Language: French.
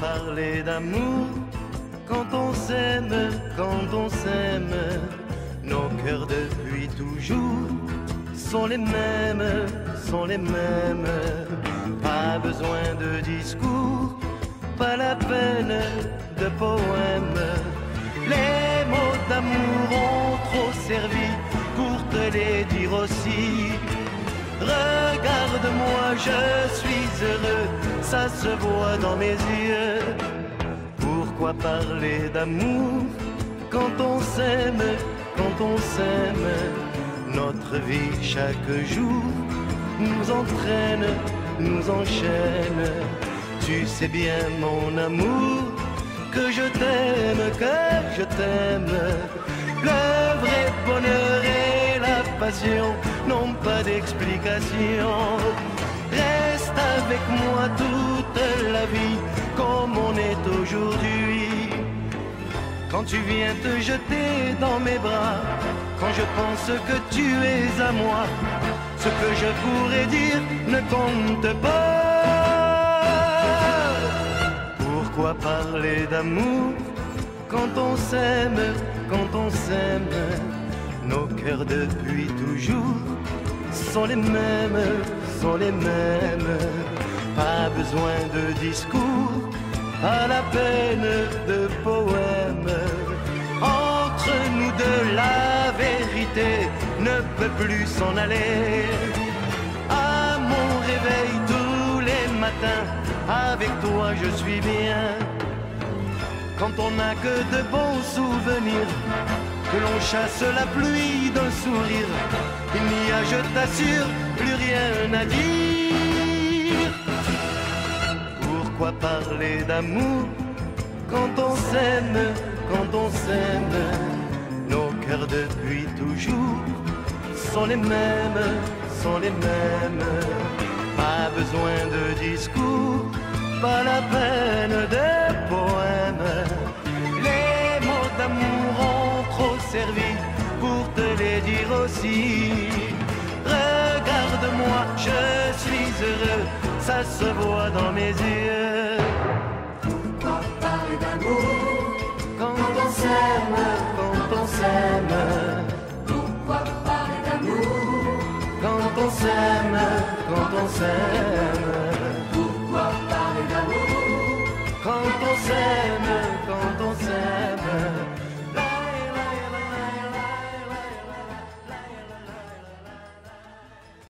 parler d'amour quand on s'aime, quand on s'aime Nos cœurs depuis toujours sont les mêmes, sont les mêmes. Pas besoin de discours, pas la peine de poèmes. Les mots d'amour ont trop servi pour te les dire aussi. Regarde-moi, je suis heureux, ça se voit dans mes yeux. Pourquoi parler d'amour quand on s'aime, quand on s'aime? Notre vie chaque jour nous entraîne, nous enchaîne. Tu sais bien mon amour que je t'aime, que je t'aime. Le vrai bonheur et la passion n'ont pas d'explication. Avec moi toute la vie comme on est aujourd'hui. Quand tu viens te jeter dans mes bras, quand je pense que tu es à moi, ce que je pourrais dire ne compte pas. Pourquoi parler d'amour quand on s'aime, quand on s'aime? Nos cœurs depuis toujours sont les mêmes, sont les mêmes. Pas besoin de discours, pas la peine de poèmes. Entre nous deux, la vérité ne peut plus s'en aller. À mon réveil tous les matins, avec toi je suis bien. Quand on n'a que de bons souvenirs, l'on chasse la pluie d'un sourire, il n'y a, je t'assure, plus rien à dire. Pourquoi parler d'amour quand on s'aime, quand on s'aime? Nos cœurs depuis toujours sont les mêmes, sont les mêmes. Pas besoin de discours, pas la peine servi pour te les dire aussi. Regarde-moi, je suis heureux, ça se voit dans mes yeux. Pourquoi parler d'amour Quand on s'aime, quand on s'aime, Pourquoi parler d'amour quand on s'aime, quand on s'aime,